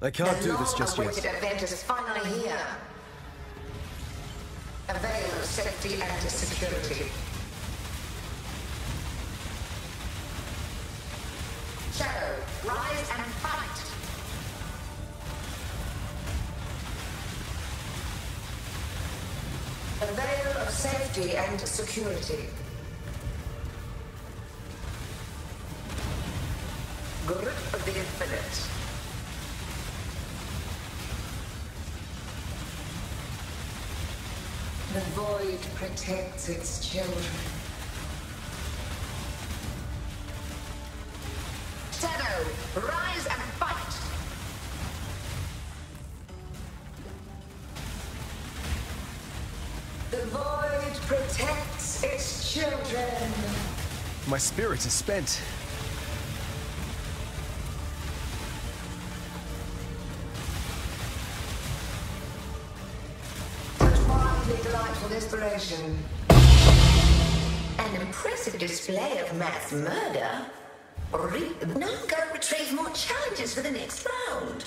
I can't do this just yet. event is finally here. A veil of safety and security. Shadow, rise and fight! A veil of safety and security. Grip of the infinite. The void protects its children. Shadow, rise and fight! The void protects its children. My spirit is spent. Delightful inspiration. An impressive display of mass murder. Re- now go retrieve more challenges for the next round.